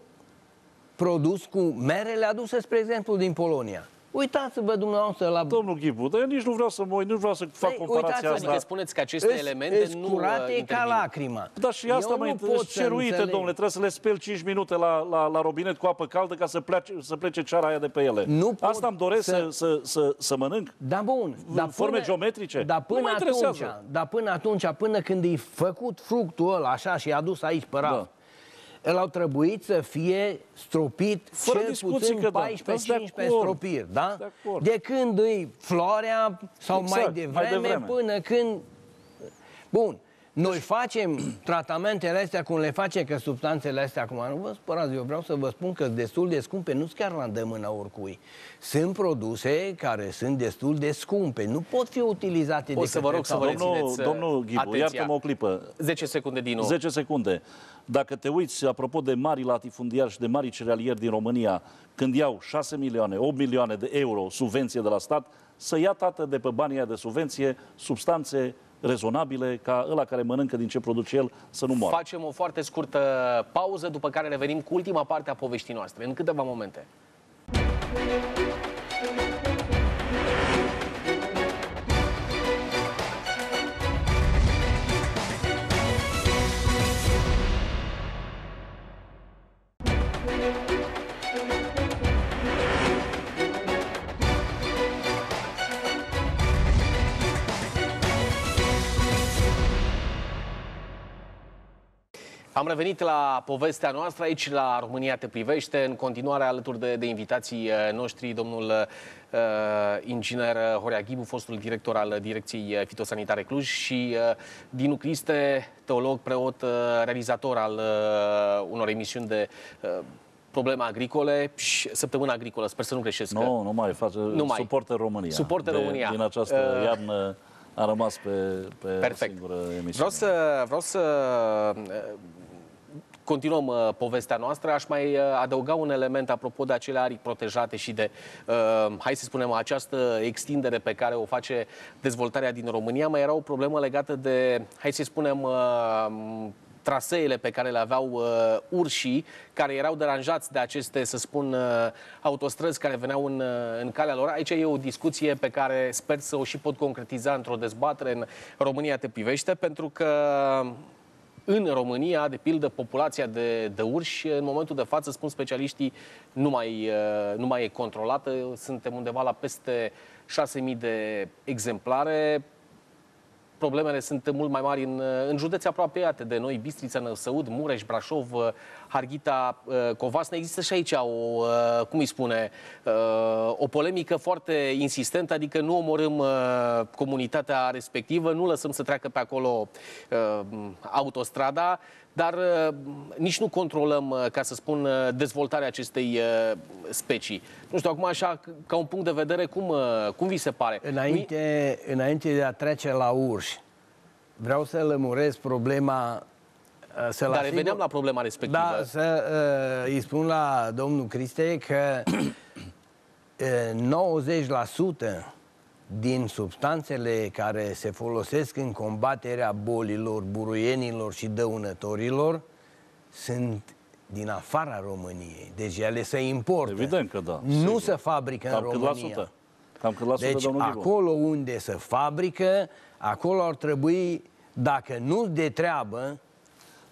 produs cu merele aduse, spre exemplu, din Polonia. Uitați-vă dumneavoastră la... Domnul Ghibu, dar eu nici nu vreau să mă, nu vreau să fac păi, comparația asta. Adică spuneți că aceste îs, elemente îs nu curate uh, ca lacrima. Da, și asta mai ceruite, domnule, trebuie să le speli 5 minute la, la, la robinet cu apă caldă ca să plece, să plece ceara aia de pe ele. Nu asta îmi doresc să, să, să, să, să mănânc. Da, bun. Dar Forme până, geometrice. Dar până, atunci, dar până atunci, până când e făcut fructul ăla așa și adus aici pe da el au trebuit să fie stropit Fără cel puțin 14-15 da. stropiri, da? De, de când îi floarea sau exact, mai, devreme, mai devreme până când... Bun, noi facem tratamentele astea cum le face, că substanțele astea acum, nu vă spărați, eu vreau să vă spun că destul de scumpe, nu sunt chiar la îndemâna oricui. Sunt produse care sunt destul de scumpe, nu pot fi utilizate o de să vă rog să vă domnul, domnul Ghibu, iartă-mă o clipă. 10 secunde din nou. 10 secunde. Dacă te uiți, apropo de mari latifundiari și de mari cerealieri din România, când iau 6 milioane, 8 milioane de euro subvenție de la stat, să ia, tată, de pe banii de subvenție, substanțe rezonabile ca ăla care mănâncă din ce produce el să nu moară. Facem o foarte scurtă pauză, după care revenim cu ultima parte a poveștii noastre, în câteva momente. Am revenit la povestea noastră aici la România te privește, în continuare alături de, de invitații uh, noștri, domnul uh, inginer Horea Ghibu, fostul director al Direcției Fitosanitare Cluj și uh, Dinu Criste, teolog, preot, uh, realizator al uh, unor emisiuni de uh, probleme agricole și săptămâna agricolă, sper să nu greșesc. Nu, nu mai face, Nu mai. suportă România. Suportă De- România. Din această Uh, iarnă a rămas pe, pe o Perfect. singură emisiune. Vreau să, vreau să uh, continuăm uh, povestea noastră. Aș mai uh, adăuga un element apropo de acele aripi protejate și de, uh, hai să spunem, această extindere pe care o face dezvoltarea din România. Mai era o problemă legată de, hai să spunem, uh, traseele pe care le aveau uh, urșii, care erau deranjați de aceste, să spun, uh, autostrăzi care veneau în, uh, în calea lor. Aici e o discuție pe care sper să o și pot concretiza într-o dezbatere în România te privește, pentru că în România, de pildă, populația de, de urși, în momentul de față, spun specialiștii, nu mai, uh, nu mai e controlată. Suntem undeva la peste 6.000 de exemplare problemele sunt mult mai mari în, în județe apropiate de noi, Bistrița, Năsăud, Mureș, Brașov, Harghita, uh, Covasna. Există și aici o, uh, cum îi spune, uh, o polemică foarte insistentă, adică nu omorâm uh, comunitatea respectivă, nu lăsăm să treacă pe acolo uh, autostrada, dar uh, nici nu controlăm, uh, ca să spun, uh, dezvoltarea acestei uh, specii. Nu știu, acum așa, ca un punct de vedere, cum, uh, cum vi se pare? Înainte, înainte de a trece la urși, vreau să lămuresc problema uh, să Dar reveneam la problema respectivă. Da, să uh, îi spun la domnul Criste că uh, 90% din substanțele care se folosesc în combaterea bolilor, buruienilor și dăunătorilor sunt din afara României. Deci ele se importă. Evident că da, Nu sigur. se fabrică în Cam cât la România. sută? Cam cât la sută, Deci domnul Ghibu? acolo unde se fabrică, acolo ar trebui, dacă nu de treabă,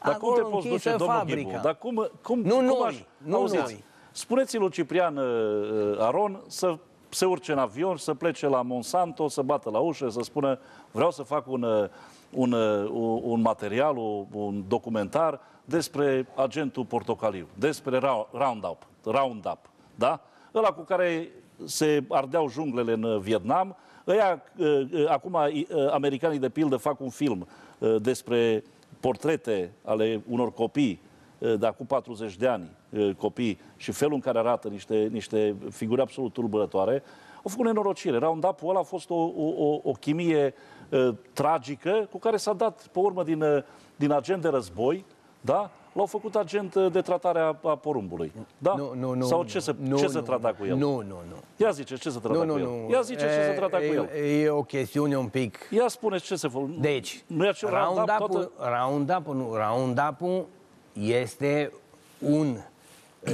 Dar cum te poți închisă duce, domnul fabrica. Ghibu? Dar cum, cum, Nu cum noi, aș... nu Auziți, noi. Spuneți lui Ciprian uh, Aron să se urce în avion, să plece la Monsanto, să bată la ușă, să spună vreau să fac un, uh, un, uh, un- un material, un- un documentar despre agentul portocaliu, despre Rau- Roundup, Roundup, da? Ăla cu care se ardeau junglele în uh, Vietnam. Ăia, uh, uh, acum, uh, americanii de pildă fac un film uh, despre portrete ale unor copii uh, de acum 40 de ani, uh, copii, și felul în care arată niște, niște figuri absolut tulburătoare, au făcut nenorocire. Roundup-ul ăla a fost o, o, o, o chimie uh, tragică cu care s-a dat, pe urmă, din, uh, din agent de război, da? L-au făcut agent uh, de tratare a, a porumbului. Da? Nu, nu, nu. Sau nu, ce se, nu, ce nu, se trata cu el? Nu, nu, nu. Ia zice, ce se trata Nu, cu nu, el? nu. Ia zice, ce se trata cu E- el? E o chestiune un pic... Ia spune ce se folosește. Deci, nu e acel Roundup, Roundup-ul, toată... Roundup-ul, nu, Roundup-ul este un uh,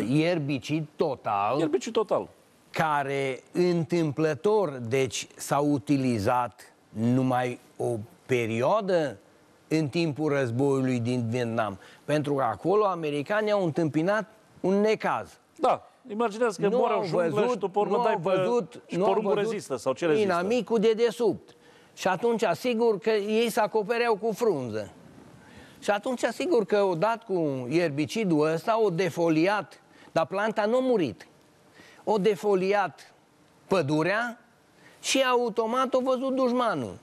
ierbicid total Ierbicid total. care întâmplător, deci s-a utilizat numai o perioadă în timpul războiului din Vietnam. Pentru că acolo americanii au întâmpinat un necaz. Da, imaginează că mor în junglă și tu pe urmă nu dai au pe... văzut, și nu au porumbul văzut rezistă sau ce rezistă? Inamicul de desubt. Și atunci, sigur că ei se acopereau cu frunză. Și atunci, sigur că odată cu ierbicidul ăsta, o defoliat, dar planta nu a murit. O defoliat pădurea și automat a văzut dușmanul.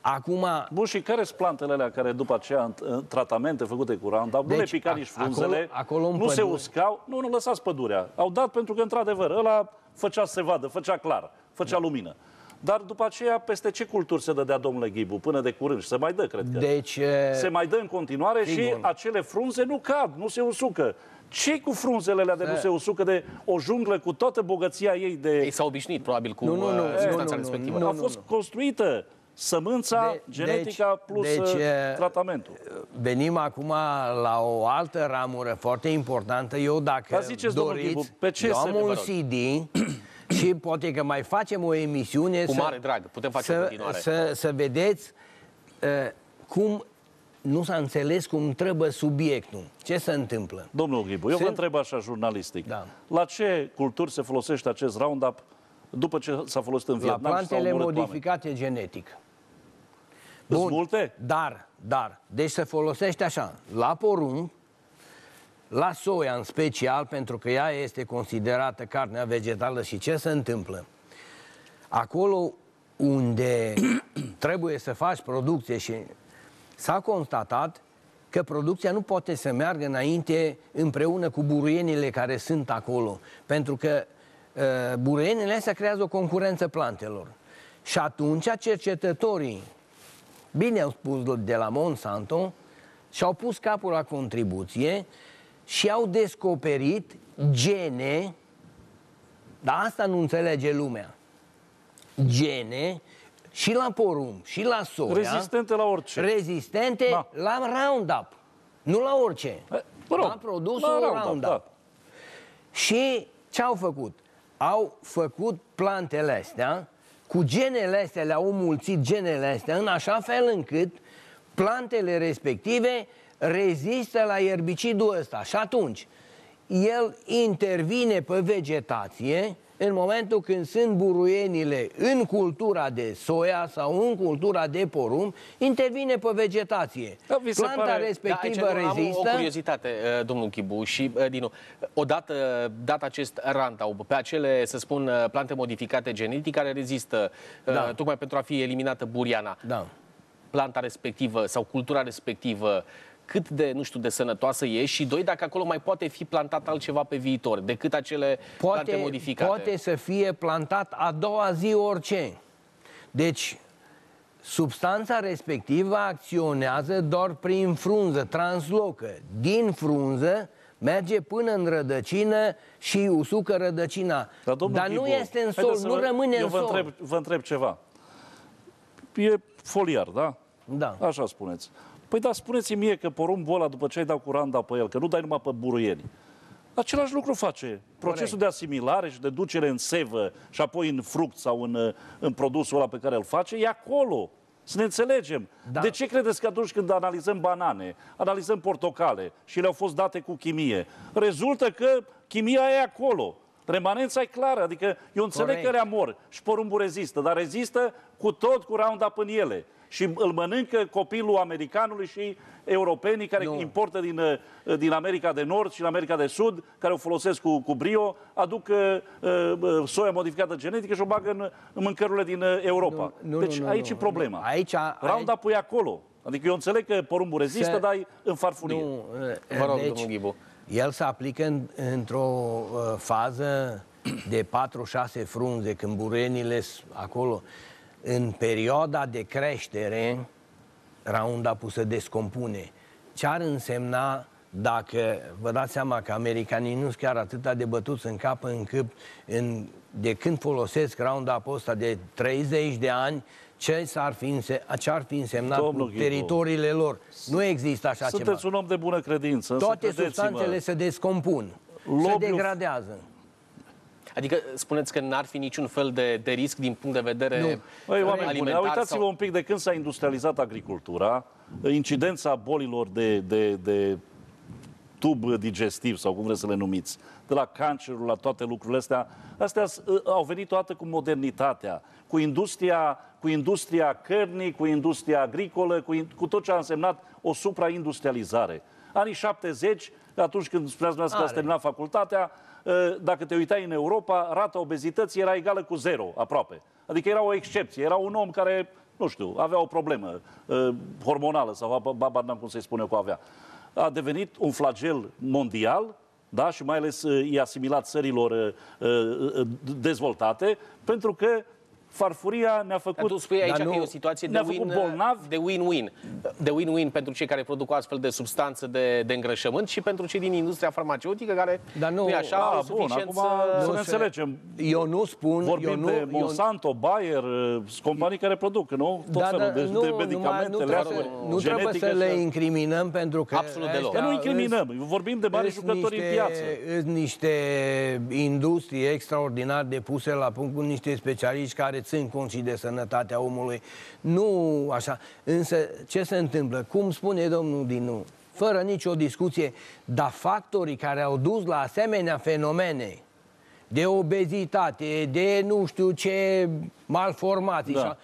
Acum, Bun, și care sunt plantele alea care după aceea, în, în tratamente făcute cu Roundup, nu Deci, le pica a- nici frunzele, acolo- acolo în nu se pădure- uscau, nu, nu lăsați pădurea. Au dat pentru că, într-adevăr, ăla făcea să se vadă, făcea clar, făcea lumină. Dar după aceea, peste ce culturi se dădea domnule Ghibu? Până de curând și se mai dă, cred că. deci... Se mai dă în continuare Sigur. și acele frunze nu cad, nu se usucă. Ce cu frunzele alea de nu se usucă de o junglă cu toată bogăția ei de... Ei s-au obișnuit probabil cu Nu, nu, nu, uh, nu, substanța nu, respectivă. nu, a nu, fost construită sămânța, De- genetica deci- plus deci, uh, e- tratamentul. Venim acum la o altă ramură foarte importantă. Eu, dacă Dar ziceți, domnul doriți, Ghibu, pe ce eu se- am vă un rog. CD și poate că mai facem o emisiune Cu să, mare drag, putem face în să, continuare. să, să vedeți uh, cum nu s-a înțeles cum trebuie subiectul. Ce se întâmplă? Domnul Ghibu, eu vă Sunt- întreb așa jurnalistic. Da. La ce culturi se folosește acest Roundup după ce s-a folosit în La Vietnam și s-au plantele omorât oameni? modificate genetic. Sunt multe? Dar, dar, deci se folosește așa, la porumb, la soia în special, pentru că ea este considerată carnea vegetală și ce se întâmplă? Acolo unde trebuie să faci producție și s-a constatat că producția nu poate să meargă înainte împreună cu buruienile care sunt acolo, pentru că uh, buruienile astea creează o concurență plantelor. Și atunci cercetătorii, bine au spus de la Monsanto, și-au pus capul la contribuție și au descoperit gene, dar asta nu înțelege lumea, gene și la porumb, și la soia. Rezistente la orice. Rezistente da. la Roundup. Nu la orice. E, mă rog, la produsul la Roundup. Roundup. Da. Și ce au făcut? Au făcut plantele astea, cu genele astea, le-au mulțit genele astea, în așa fel încât plantele respective rezistă la erbicidul ăsta. Și atunci, el intervine pe vegetație în momentul când sunt buruienile în cultura de soia sau în cultura de porumb, intervine pe vegetație. Da, Planta pare... respectivă da, rezistă. Am o curiozitate, uh, domnul Chibu, și uh, Dinu, odată dat acest rantau pe acele, să spun, uh, plante modificate genetic care rezistă da. tocmai pentru a fi eliminată buriana. Da. Planta respectivă sau cultura respectivă cât de, nu știu, de sănătoasă e și doi, dacă acolo mai poate fi plantat altceva pe viitor decât acele poate, plante modificate. Poate să fie plantat a doua zi orice. Deci, substanța respectivă acționează doar prin frunză, translocă. Din frunză merge până în rădăcină și usucă rădăcina. Dar, Dar nu este în sol, nu vă, rămâne eu în vă sol. Întreb, vă întreb ceva. E foliar, da? Da. Așa spuneți. Păi da, spuneți-mi mie că porumbul ăla, după ce ai dat curanda pe el, că nu dai numai pe buruieni, același lucru face. Procesul Corect. de asimilare și de ducere în sevă și apoi în fruct sau în, în produsul ăla pe care îl face, e acolo. Să ne înțelegem. Da. De ce credeți că atunci când analizăm banane, analizăm portocale și le-au fost date cu chimie, rezultă că chimia e acolo. Remanența e clară, adică eu înțeleg Corect. că le mor și porumbul rezistă, dar rezistă cu tot cu Roundup în ele și îl mănâncă copilul americanului și europenii care nu. importă din, uh, din America de Nord și din America de Sud, care o folosesc cu, cu brio, aduc uh, uh, soia modificată genetică și o bagă în, în mâncărurile din uh, Europa. Nu, nu, deci nu, nu, aici nu, e problema. Aici, Roundup e acolo. Adică eu înțeleg că porumbul rezistă, se... dar e în farfurie. Nu, Vă rog, deci, domnul Ghibu. El se aplică în, într-o uh, fază de 4-6 frunze, când burenile acolo în perioada de creștere, Roundup-ul se descompune. Ce ar însemna dacă vă dați seama că americanii nu sunt chiar atât de bătuți în cap în cât în, de când folosesc Roundup-ul ăsta de 30 de ani, ce, ar fi, înse- ce ar fi însemnat Domnul teritoriile lor. Nu există așa Sunteți ceva. Sunteți un om de bună credință. Toate substanțele se descompun, Lobiu... se degradează. Adică spuneți că n-ar fi niciun fel de, de risc din punct de vedere nu. Băi, oameni buni, uitați-vă sau... un pic de când s-a industrializat agricultura, incidența bolilor de, de, de tub digestiv sau cum vreți să le numiți, de la cancerul la toate lucrurile astea, astea ă, au venit toate cu modernitatea, cu industria, cu industria cărnii, cu industria agricolă, cu, cu tot ce a însemnat o supraindustrializare. Anii 70, atunci când spuneați că ați terminat facultatea, ă, dacă te uitai în Europa, rata obezității era egală cu zero, aproape. Adică era o excepție. Era un om care, nu știu, avea o problemă uh, hormonală sau babar n-am cum să-i spune cu avea. A devenit un flagel mondial, da, și mai ales uh, e asimilat țărilor uh, uh, dezvoltate, pentru că farfuria ne-a făcut... Dar tu spui aici nu, că e o situație de, win, de win-win. De win-win pentru cei care produc o astfel de substanță de, de îngrășământ și pentru cei din industria farmaceutică care Dar nu, e așa, a, bun, acum să ne înțelegem. Eu nu spun... Vorbim eu nu, de Monsanto, eu... Bayer, companii care produc, nu? Tot da, felul de, nu, de medicamente, nu, trebuie, nu trebuie să le incriminăm pentru că... Absolut deloc. Nu incriminăm, vorbim de mari jucători în piață. Sunt niște industrie extraordinar de puse la punct cu niște specialiști care țin cont și de sănătatea omului. Nu așa. Însă, ce se întâmplă? Cum spune domnul Dinu, fără nicio discuție, dar factorii care au dus la asemenea fenomene de obezitate, de nu știu ce malformații, da.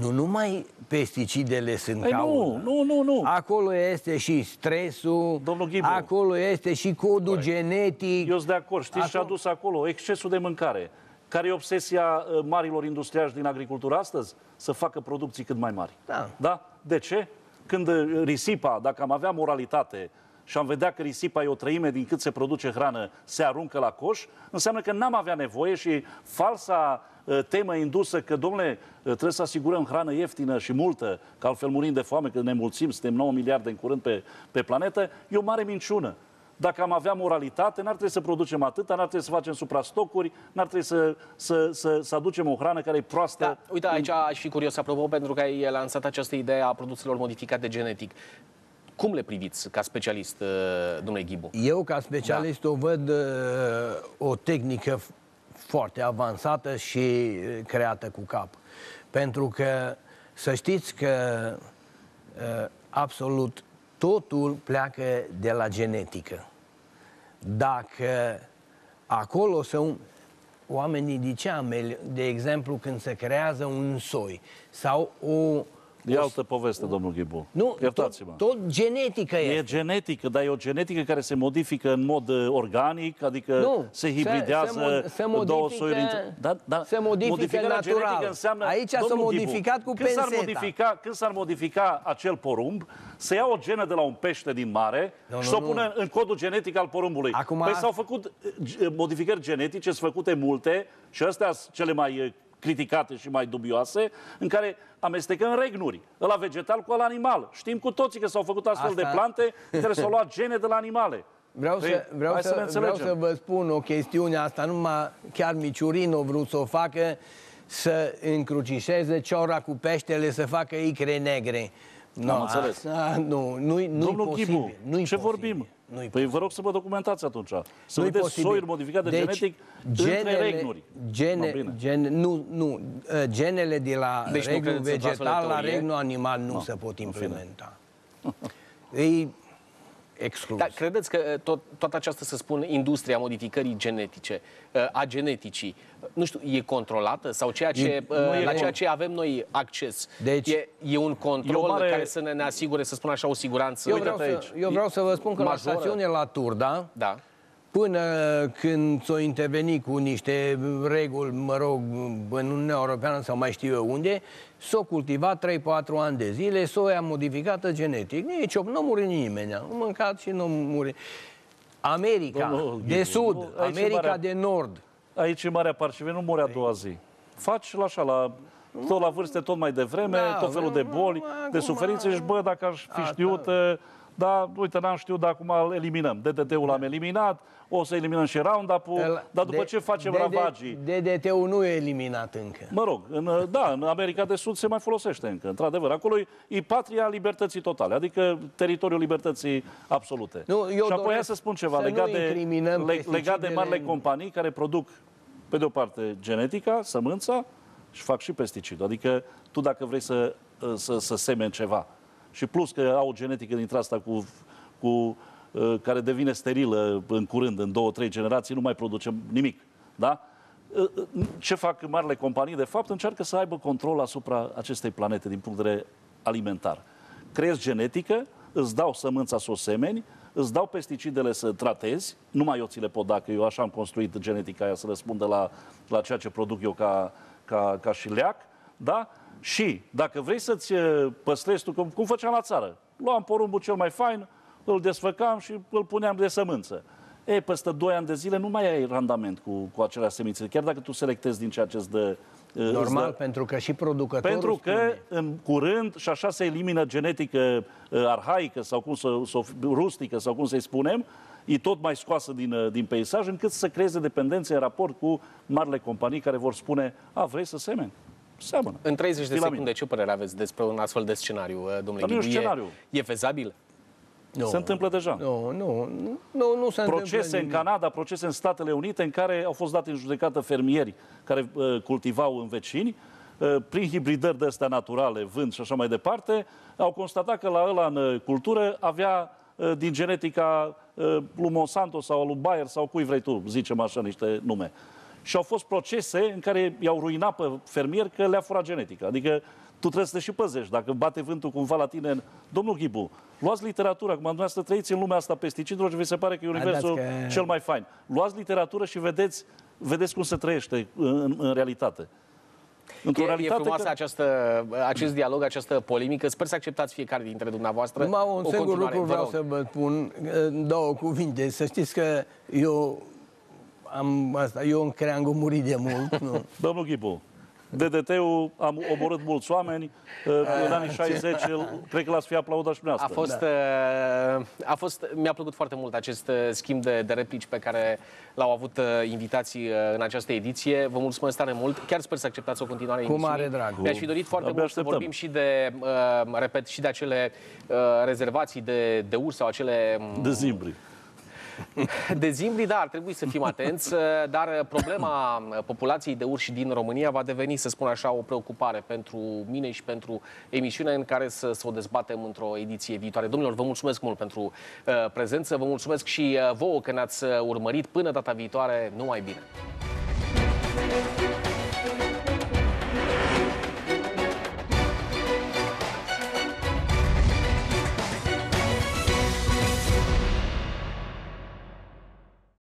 nu numai pesticidele sunt Păi cauză. nu, nu, nu, nu. Acolo este și stresul, Domnul Ghibu. acolo este și codul genetic. Eu sunt de acord. Știți ce a Acum- dus acolo? Excesul de mâncare. Care e obsesia uh, marilor industriali din agricultură astăzi? Să facă producții cât mai mari. Da. Da? De ce? Când uh, risipa, dacă am avea moralitate și am vedea că risipa e o treime din cât se produce hrană, se aruncă la coș, înseamnă că n-am avea nevoie și falsa uh, temă indusă că, domnule, uh, trebuie să asigurăm hrană ieftină și multă, că altfel murim de foame, că ne mulțim, suntem 9 miliarde în curând pe, pe planetă, e o mare minciună. Dacă am avea moralitate, n-ar trebui să producem atâta, n-ar trebui să facem suprastocuri, n-ar trebui să, să, să, să aducem o hrană care e proastă. Da, uite, aici aș fi curios, apropo, pentru că ai lansat această idee a produselor modificate genetic. Cum le priviți ca specialist, uh, domnule Ghibu? Eu, ca specialist, o văd uh, o tehnică f- foarte avansată și uh, creată cu cap. Pentru că să știți că uh, absolut totul pleacă de la genetică. Dacă acolo sunt oamenii de ce ameli, de exemplu, când se creează un soi sau o... E o altă poveste, domnul Ghibu. nu, tot, Iertați-mă. tot genetică E este. genetică, dar e o genetică care se modifică în mod uh, organic, adică Nu, se se- hibridează se mo- se două modifică- soiuri. între- Da, da. se modifică Modificarea natural. genetică înseamnă, Aici s-a domnul Ghibu, modificat cu când s-ar penseta. modifica, când s-ar modifica acel porumb, să ia o genă de la un pește din mare Nu, și nu, să o nu. pună în codul genetic al porumbului. Acum- Păi s-au făcut uh, g- modificări genetice, sunt făcute multe și astea sunt cele mai uh, criticate și mai dubioase, în care amestecăm regnuri, ăla vegetal cu ăla animal. Știm cu toții că s-au făcut astfel Asta- de plante în care s-au luat gene de la animale. Vreau, Păi, să, vreau, hai să, să ne vreau înțelegem. să vă spun o chestiune asta, numai chiar Miciurin a vrut să o facă, să încrucișeze ciora cu peștele, să facă icre negre. Nu, Am înțeles. Asta, nu, nu-i, nu-i Domnul posibil. Ghibu, nu-i ce posibil. vorbim? Nu-i păi vă rog să vă documentați atunci. Să Nu-i vedeți posibil. soiuri modificate deci, genetic între regnuri. Gene, No, bine. gene, nu, nu, uh, genele de la Deci nu regnul credeți într-o astfel de vegetal la teorie? regnul animal nu se pot implementa. E exclus. Dar credeți că uh, tot, toată această, să spun, industria modificării genetice, uh, a geneticii, uh, nu știu, e controlată? Sau ceea ce, E- uh, nu e la con- ceea ce avem noi acces? Deci- e, e un control E o mare- care să ne, ne asigure, să spun așa, o siguranță? eu, vreau uite-te să, aici. eu vreau să vă spun că Majoră. la stațiune la Turda, Da. Până când s-o intervenit cu niște reguli, mă rog, în Uniunea Europeană sau mai știu eu unde, s-o cultivat 3-4 ani de zile, soia modificată genetic. Nici o, nu muri nimeni, nu mâncat și nu muri. America Domnul de Ghibu, sud, nu, aici e America marea- de nord, Aici e Marea Parcive, nu mori a doua zi. Faci la așa, la, tot la vârste tot mai devreme, Da, tot felul de da, boli, acum- de suferințe și bă, dacă aș fi Asta- știut, uh, da, uite, n-am știut, dar acum îl eliminăm. DDT-ul l-am eliminat, o să eliminăm și Roundup-ul, El- dar după de- ce facem de- ravagii? de- DDT-ul nu e eliminat încă. Mă rog, în, da, în America de Sud se mai folosește încă, într-adevăr. Acolo e, e patria libertății totale, adică teritoriul libertății absolute. Nu, eu și apoi doresc hai să spun ceva să nu legat, de, incriminăm legat de pesticidele marile în- companii care produc, pe de o parte, genetica, sămânța și fac și pesticidul. Adică tu dacă vrei să, să, să semeni ceva și plus că au o genetică dintre asta cu, cu uh, care devine sterilă în curând, în două, trei generații, nu mai producem nimic. Da? Uh, uh, Ce fac marile companii? De fapt, încearcă să aibă control asupra acestei planete din punct de vedere alimentar. Creezi genetică, îți dau sămânța să o semeni, îți dau pesticidele să tratezi, numai eu ți le pot da, că eu așa am construit genetica aia să răspundă la, la ceea ce produc eu ca, ca, ca și leac, da? Și dacă vrei să-ți uh, păstrezi tu, cum, cum făceam la țară, luam porumbul cel mai fain, îl desfăcam și îl puneam de sămânță. E, peste 2 ani de zile nu mai ai randament cu, cu acelea semințe, chiar dacă tu selectezi din ceea ce îți dă... uh, îți Normal, dă- pentru că și producătorul pentru că spune. în curând, și așa se elimină genetică uh, arhaică sau cum să, să, rustică sau cum să-i spunem, e tot mai scoasă din, uh, din peisaj, încât să creeze dependențe în raport cu marile companii care vor spune, a, vrei să semeni? Seamănă. În 30 de Știi la secunde, mine. ce părere aveți despre un astfel de scenariu, uh, domnule Dar nu e un Ghibu? scenariu. E, e fezabil? Nu, Se întâmplă deja. Nu, nu, nu, nu, nu se procese întâmplă în nimic. Canada, procese în Statele Unite, în care au fost date în judecată fermieri care uh, cultivau în vecini, uh, prin hibridări de astea naturale, vânt și așa mai departe, au constatat că la ăla în uh, cultură avea uh, din genetica uh, lui Monsanto sau lui Bayer sau cui vrei tu, zicem așa niște nume. Și au fost procese în care i-au ruinat pe fermier că le-a furat genetica. Adică tu trebuie să te și păzești. Dacă bate vântul cumva la tine... Domnul Ghibu, luați literatura, acum dumneavoastră trăiți în lumea asta pesticidelor și vi se pare că e universul că... cel mai fain. Luați literatură și vedeți, vedeți cum se trăiește în, în realitate. Într-o e, realitate e frumoasă că... această, acest dialog, această polemică. Sper să acceptați fiecare dintre dumneavoastră. Numai un o singur lucru vreau să vă spun, două cuvinte. Să știți că eu am asta, eu în creangul murit de mult. Nu? Domnul Ghibu, DDT-ul a omorât mulți oameni. În anii 60, cred că l-ați fi aplaudat și A fost, da. a fost, mi-a plăcut foarte mult acest uh, schimb de, de replici pe care l-au avut uh, invitații uh, în această ediție. Vă mulțumesc tare mult. Chiar sper să acceptați o continuare Cu mare drag. Mi-aș fi dorit foarte Abia mult așteptăm. să vorbim și de, repet, și de acele rezervații de, de urs sau acele... De zimbri. De zimbri, da, ar trebui să fim atenți, dar problema populației de urși din România va deveni, să spun așa, o preocupare pentru mine și pentru emisiunea în care să, să o dezbatem într-o ediție viitoare. Domnilor, vă mulțumesc mult pentru uh, prezență, vă mulțumesc și uh, vouă că ne-ați urmărit. Până data viitoare, numai bine!